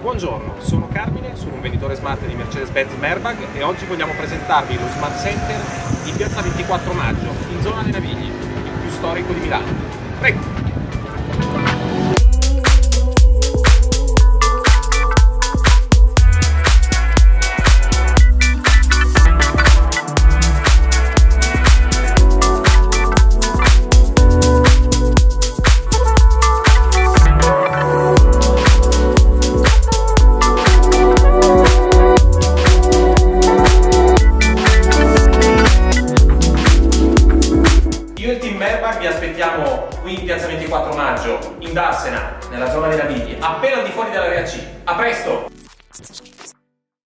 Buongiorno, sono Carmine, sono un venditore smart di Mercedes-Benz Merbag e oggi vogliamo presentarvi lo Smart Center di piazza 24 maggio, in zona dei Navigli, il più storico di Milano. Prego! Io e il team Merbag vi aspettiamo qui in piazza 24 maggio, in Darsena, nella zona dei Navigli, appena al di fuori dell'area C. A presto!